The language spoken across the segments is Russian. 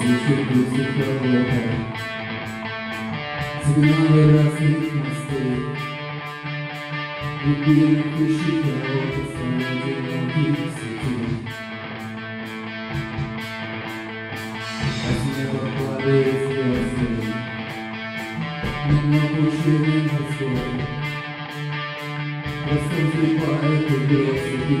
свечи Люцифера Сигналы разных мостей Любимых ищи кого-то среди многих неба падают звезды Немного учили на свой Просто взрывает и грозы и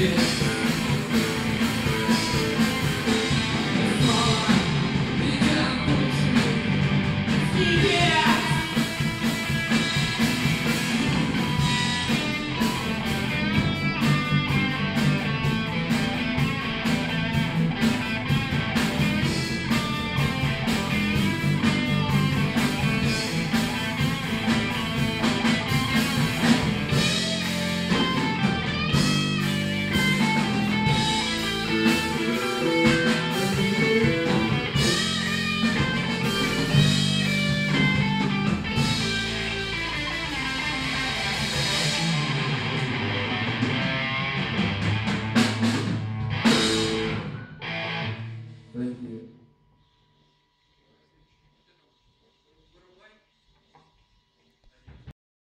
Yeah.